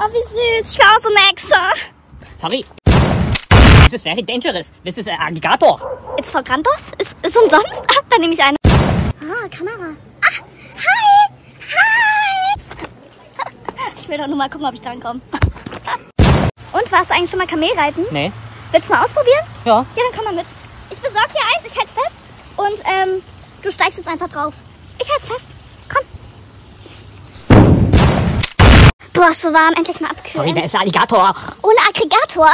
Oh, wie süß. Ich war auch so eine Echse. Sorry. This is very dangerous. This is an alligator. It's for Grandos? Ist, ist umsonst? Ah, dann nehme ich eine. Ah, Kamera. Ah, hi. Hi. Ich will doch nur mal gucken, ob ich dran komme. Und, warst du eigentlich schon mal Kamelreiten? Nee. Willst du mal ausprobieren? Ja. Ja, dann komm mal mit. Ich besorge dir eins, ich halte fest. Und, ähm, du steigst jetzt einfach drauf. Ich halte fest. Komm. Boah, ist so warm. Endlich mal abkühlen. Sorry, der ist Alligator. Ohne Aggregator.